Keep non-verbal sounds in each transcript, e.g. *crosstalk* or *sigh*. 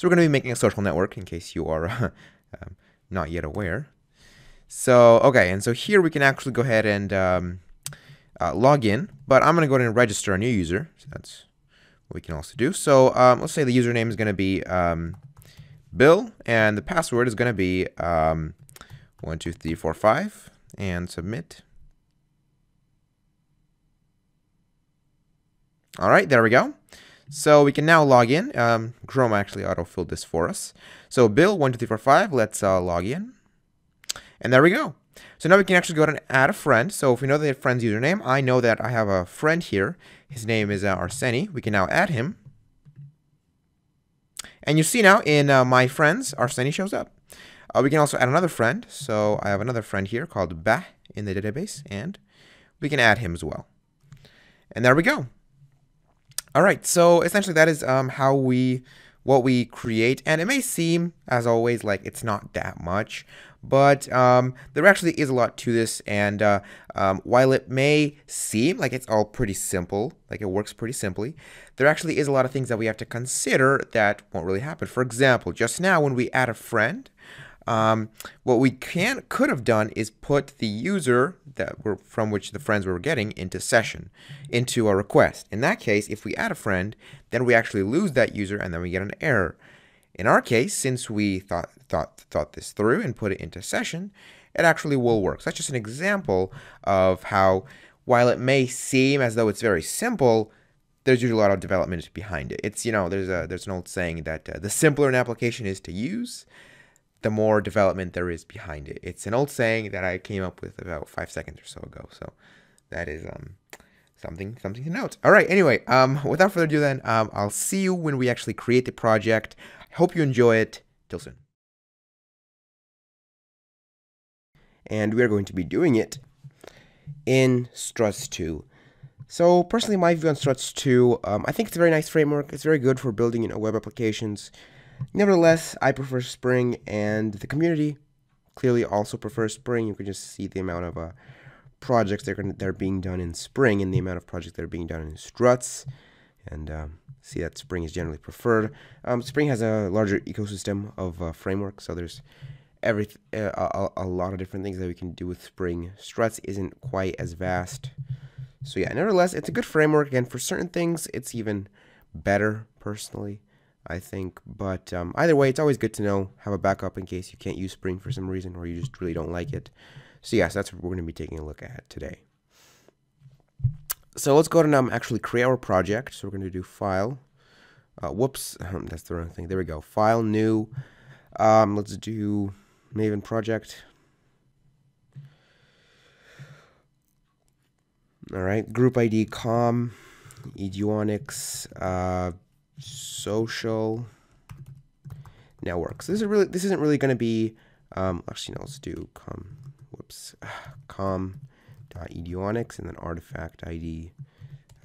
So we're going to be making a social network in case you are *laughs* um, not yet aware. So, okay, and so here we can actually go ahead and um, uh, log in, but I'm going to go ahead and register a new user. So that's what we can also do. So um, let's say the username is going to be um, Bill, and the password is going to be um, 12345, and submit. All right, there we go. So we can now log in. Um, Chrome actually auto-filled this for us. So Bill12345, let's uh, log in. And there we go. So now we can actually go ahead and add a friend. So if we know the friend's username, I know that I have a friend here. His name is uh, Arseni. We can now add him. And you see now in uh, my friends, Arseni shows up. Uh, we can also add another friend. So I have another friend here called Bah in the database, and we can add him as well. And there we go. All right, so essentially that is um, how we, what we create. And it may seem, as always, like it's not that much, but um, there actually is a lot to this. And uh, um, while it may seem like it's all pretty simple, like it works pretty simply, there actually is a lot of things that we have to consider that won't really happen. For example, just now when we add a friend, um, what we can could have done is put the user that were from which the friends we were getting into session, into a request. In that case, if we add a friend, then we actually lose that user and then we get an error. In our case, since we thought thought thought this through and put it into session, it actually will work. So that's just an example of how, while it may seem as though it's very simple, there's usually a lot of development behind it. It's you know there's a there's an old saying that uh, the simpler an application is to use, the more development there is behind it. It's an old saying that I came up with about five seconds or so ago. So that is um something something to note. All right. Anyway, um, without further ado, then um, I'll see you when we actually create the project. I hope you enjoy it. Till soon. And we are going to be doing it in Struts 2. So personally, my view on Struts 2, um, I think it's a very nice framework. It's very good for building you know, web applications. Nevertheless, I prefer Spring, and the community clearly also prefers Spring. You can just see the amount of uh, projects that are, that are being done in Spring and the amount of projects that are being done in Struts, and um, see that Spring is generally preferred. Um, Spring has a larger ecosystem of uh, frameworks, so there's every uh, a, a, lot of different things that we can do with Spring. Struts isn't quite as vast. So yeah, nevertheless, it's a good framework, and for certain things, it's even better, personally. I think. But um, either way, it's always good to know, have a backup in case you can't use Spring for some reason or you just really don't like it. So yes, that's what we're going to be taking a look at today. So let's go to um, actually create our project. So we're going to do File. Uh, whoops, um, *laughs* that's the wrong thing. There we go. File, New. Um, let's do Maven Project. All right, group ID com, Eduonix, uh, social networks. This is really this isn't really going to be um, actually no let's do com whoops *sighs* com dot and then artifact id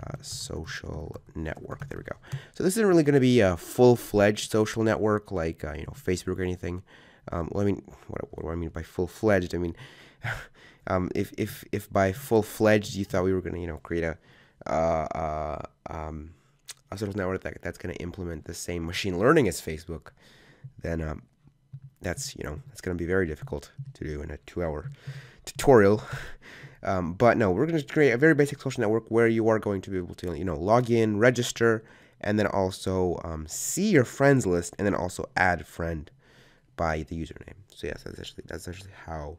uh, social network. There we go. So this isn't really going to be a full-fledged social network like uh, you know Facebook or anything. Um, well, I mean, what, what, do I mean by full-fledged? I mean, *laughs* um, if if if by full-fledged you thought we were going to you know create a uh, uh um, a social network that, that's going to implement the same machine learning as Facebook, then um, that's you know that's going to be very difficult to do in a two-hour tutorial. Um, but no, we're going to create a very basic social network where you are going to be able to you know log in, register, and then also um, see your friends list, and then also add friend by the username. So yes, that's actually that's actually how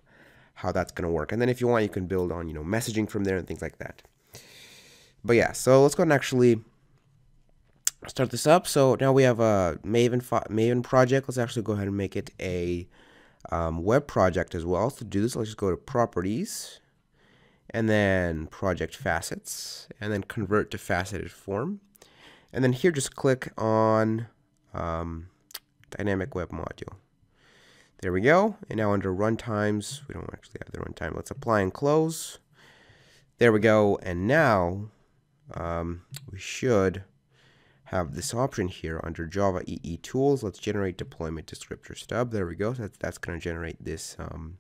how that's going to work. And then if you want, you can build on you know messaging from there and things like that. But yeah, so let's go and actually start this up. So now we have a Maven Maven project. Let's actually go ahead and make it a um, web project as well. To do this, let's just go to Properties, and then Project Facets, and then Convert to Faceted Form. And then here, just click on um, Dynamic Web Module. There we go. And now under Runtimes, we don't actually have the runtime. Let's apply and close. There we go. And now um, we should have this option here under Java EE Tools. Let's generate deployment descriptor stub. There we go. So that's, that's going to generate this um,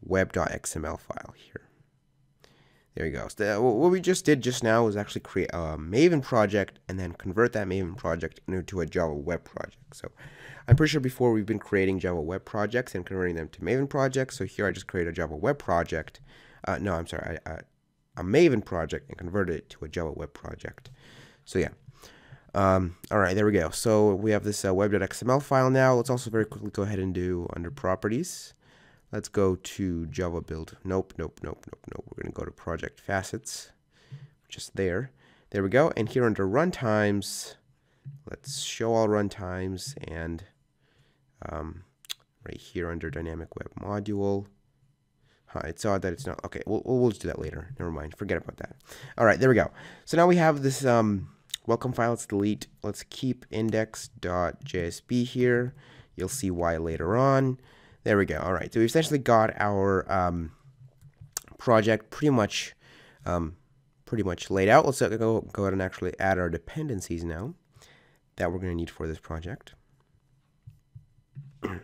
web.xml file here. There we go. So what we just did just now was actually create a Maven project and then convert that Maven project into a Java web project. So I'm pretty sure before we've been creating Java web projects and converting them to Maven projects. So here I just created a Java web project. Uh, no, I'm sorry, I, I, a Maven project and converted it to a Java web project. So yeah. Um, all right, there we go. So we have this uh, web.xml file now. Let's also very quickly go ahead and do under properties. Let's go to Java build. Nope, nope, nope, nope, nope. We're going to go to project facets, just there. There we go. And here under runtimes, let's show all runtimes and um, right here under dynamic web module. Huh, it's odd that it's not. Okay, we'll, we'll just do that later. Never mind. Forget about that. All right, there we go. So now we have this um, welcome file. Let's delete. Let's keep index.jsp here. You'll see why later on. There we go. All right. So we've essentially got our um, project pretty much um, pretty much laid out. Let's go, go ahead and actually add our dependencies now that we're going to need for this project. *clears throat* all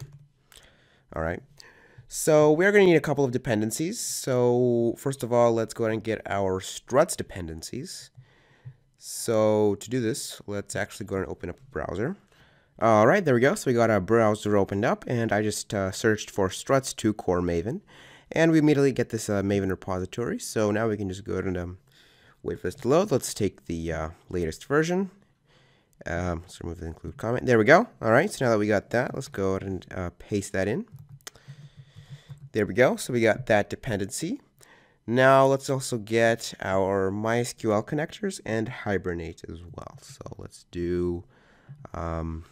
right. So we're going to need a couple of dependencies. So first of all, let's go ahead and get our struts dependencies. So to do this, let's actually go and open up a browser. All right, there we go. So we got our browser opened up, and I just uh, searched for struts 2 core maven, and we immediately get this uh, maven repository. So now we can just go and um, wait for this to load. Let's take the uh, latest version. Um, let's remove the include comment. There we go. All right, so now that we got that, let's go ahead and uh, paste that in. There we go. So we got that dependency. Now let's also get our MySQL connectors and Hibernate as well. So let's do um,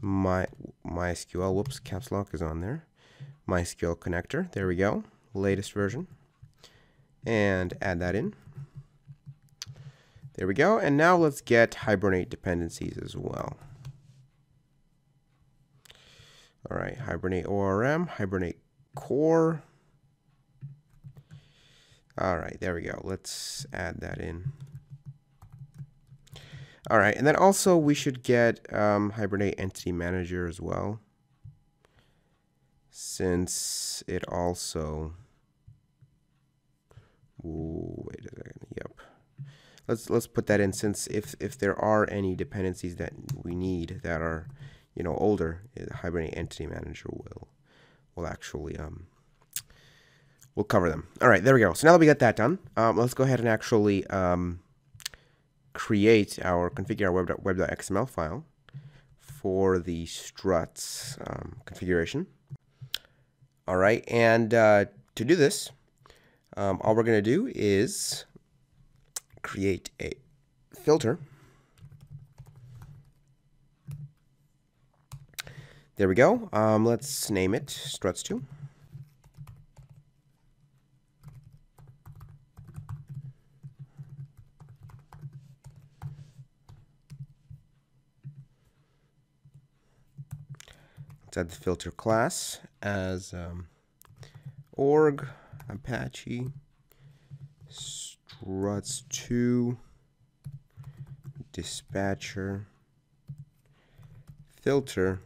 my MySQL. Whoops, caps lock is on there. MySQL connector. There we go. Latest version. And add that in. There we go. And now let's get Hibernate dependencies as well. All right, Hibernate ORM, Hibernate core. All right, there we go. Let's add that in. All right, and then also we should get um, Hibernate Entity Manager as well, since it also. Ooh, wait a second. Yep. Let's let's put that in since if if there are any dependencies that we need that are, you know, older, Hibernate Entity Manager will will actually um we'll cover them. All right, there we go. So now that we got that done, um, let's go ahead and actually um, create our configure our web, web.xml file for the struts um, configuration. All right, and uh, to do this, um, all we're going to do is create a filter. There we go. Um, let's name it struts2. Add the filter class as um, org apache struts2 dispatcher filter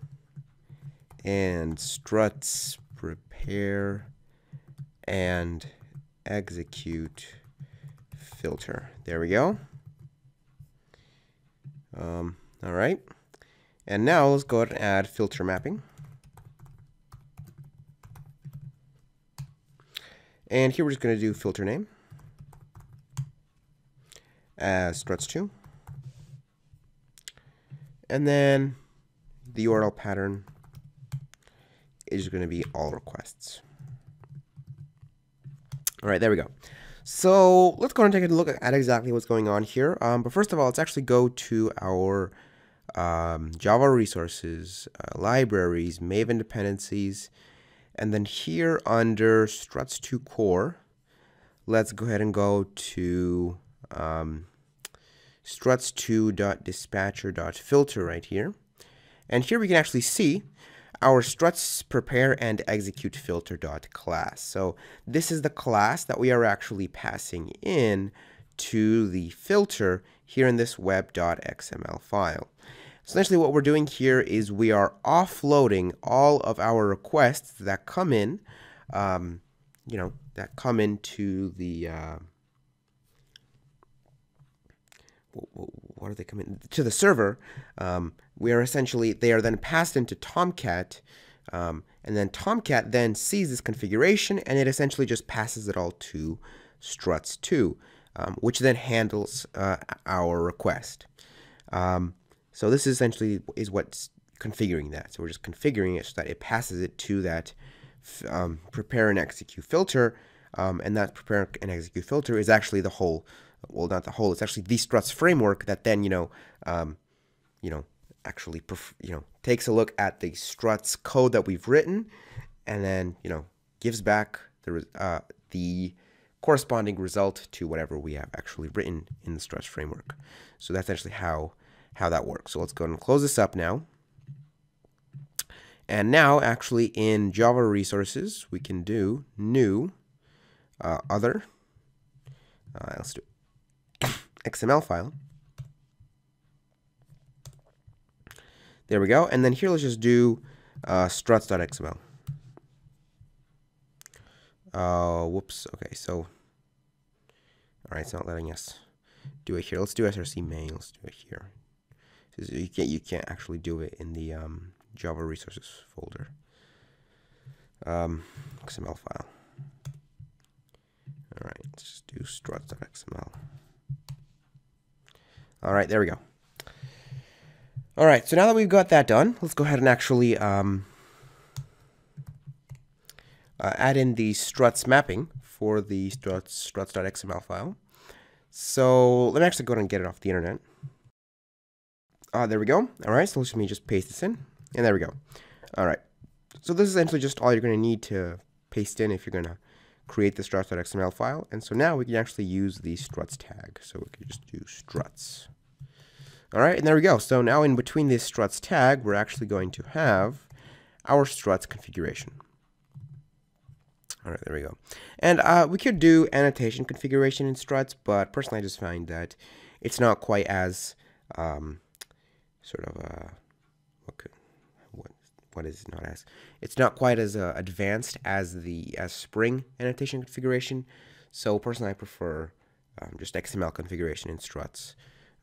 and struts prepare and execute filter. There we go. Um, all right. And now let's go ahead and add filter mapping. And here we're just going to do filter name as struts2. And then the URL pattern is going to be all requests. All right, there we go. So let's go and take a look at exactly what's going on here. Um, but first of all, let's actually go to our um, Java resources, uh, libraries, Maven dependencies, and then here under struts2 core, let's go ahead and go to um, struts2.dispatcher.filter right here. And here we can actually see our struts prepare and execute filter dot class. So this is the class that we are actually passing in to the filter here in this web.xml file. Essentially what we're doing here is we are offloading all of our requests that come in, um, you know, that come into the, uh, what are they coming to the server? Um, we are essentially they are then passed into Tomcat, um, and then Tomcat then sees this configuration and it essentially just passes it all to struts2, um, which then handles uh, our request. Um, so this essentially is what's configuring that. So we're just configuring it so that it passes it to that um, prepare and execute filter, um, and that prepare and execute filter is actually the whole, well, not the whole, it's actually the struts framework that then, you know, um, you know, actually, you know, takes a look at the struts code that we've written, and then, you know, gives back the, uh, the corresponding result to whatever we have actually written in the struts framework. So that's actually how, how that works. So let's go and close this up now. And now, actually, in Java resources, we can do new, uh, other, uh, let's do *coughs* XML file. There we go. And then here, let's just do uh, struts.xml. Uh, whoops. Okay, so, all right, it's not letting us do it here. Let's do src main. Let's do it here. You can't, you can't actually do it in the um, Java resources folder. Um, XML file. All right, let's just do struts.xml. All right, there we go. All right, so now that we've got that done, let's go ahead and actually um, uh, add in the struts mapping for the struts struts.xml file. So let me actually go ahead and get it off the internet. Uh, there we go. All right, so let me just paste this in. And there we go. All right. So this is essentially just all you're going to need to paste in if you're going to create the struts.xml file. And so now we can actually use the struts tag. So we can just do struts. All right, and there we go. So now in between this struts tag, we're actually going to have our struts configuration. All right, there we go. And uh, we could do annotation configuration in struts, but personally I just find that it's not quite as um, sort of, uh, what could, what is not as it's not quite as uh, advanced as the as Spring annotation configuration. So personally, I prefer um, just XML configuration in struts.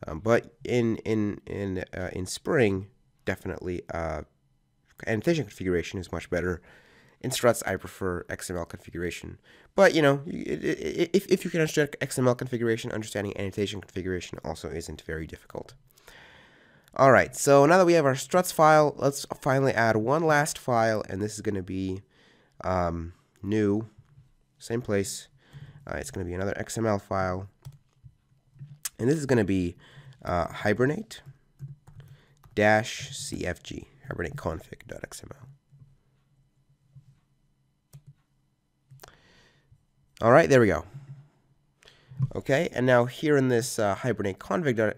Um, but in in in uh, in Spring, definitely uh, annotation configuration is much better. In struts, I prefer XML configuration. But you know, if if you can understand XML configuration, understanding annotation configuration also isn't very difficult. All right, so now that we have our struts file, let's finally add one last file, and this is going to be um, new, same place. Uh, it's going to be another XML file, and this is going to be uh, hibernate dash cfg, hibernate config.xml. All right, there we go. Okay, and now here in this uh, hibernate config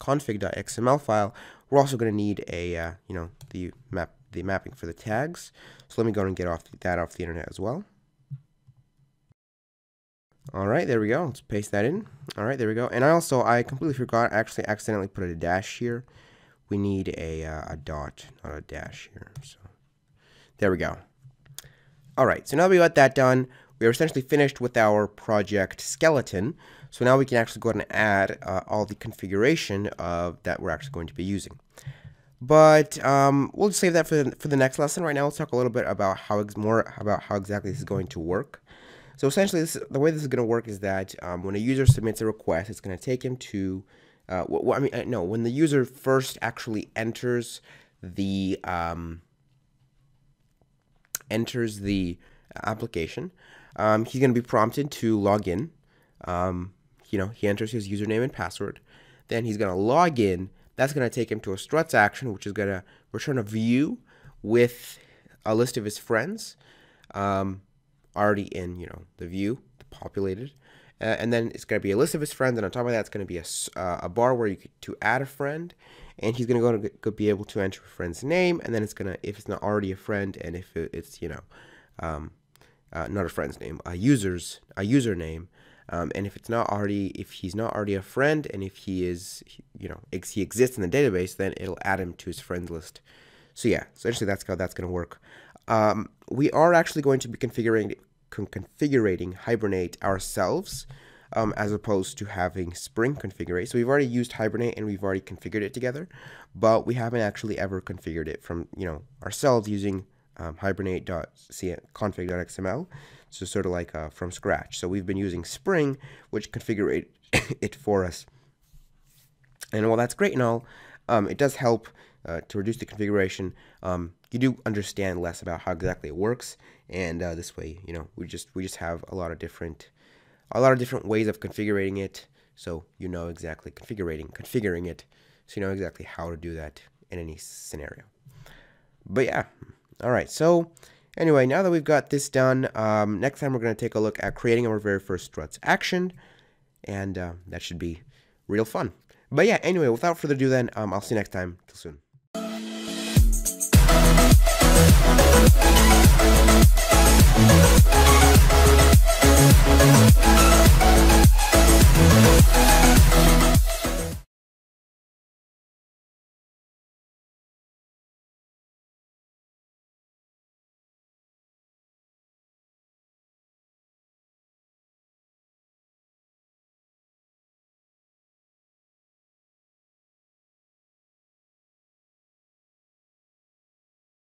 config.xml file, we're also going to need a, uh, you know, the map, the mapping for the tags. So let me go and get off that off the internet as well. All right, there we go. Let's paste that in. All right, there we go. And I also, I completely forgot, I actually accidentally put a dash here. We need a, uh, a dot, not a dash here. So there we go. All right, so now that we got that done, we are essentially finished with our project skeleton. So now we can actually go ahead and add uh, all the configuration of that we're actually going to be using. But um, we'll just save that for the, for the next lesson. Right now, let's talk a little bit about how more about how exactly this is going to work. So essentially, this, the way this is going to work is that um, when a user submits a request, it's going to take him to, uh, well, I mean, uh, no, when the user first actually enters the um, enters the application, um, he's going to be prompted to log in. Um, you know, he enters his username and password. Then he's going to log in. That's going to take him to a struts action, which is going to return a view with a list of his friends um, already in, you know, the view, the populated. Uh, and then it's going to be a list of his friends, and on top of that, it's going to be a, uh, a bar where you could, to add a friend, and he's going to go to be able to enter a friend's name, and then it's going to, if it's not already a friend, and if it's, you know, um, uh, not a friend's name, a user's, a username, um, and if it's not already, if he's not already a friend, and if he is, you know, ex he exists in the database, then it'll add him to his friends list. So yeah, essentially that's how that's going to work. Um, we are actually going to be configuring con configuring Hibernate ourselves um, as opposed to having Spring configure. So we've already used Hibernate and we've already configured it together, but we haven't actually ever configured it from you know ourselves using um, hibernate.config.xml. So sort of like uh, from scratch. So we've been using Spring, which configure *coughs* it for us. And while that's great and all, um, it does help uh, to reduce the configuration. Um, you do understand less about how exactly it works, and uh, this way, you know, we just we just have a lot of different a lot of different ways of configuring it, so you know exactly configuring configuring it, so you know exactly how to do that in any scenario. But yeah, all right. So anyway, now that we've got this done, um, next time we're going to take a look at creating our very first struts action, and uh, that should be real fun. But yeah, anyway, without further ado, then um, I'll see you next time. Till soon.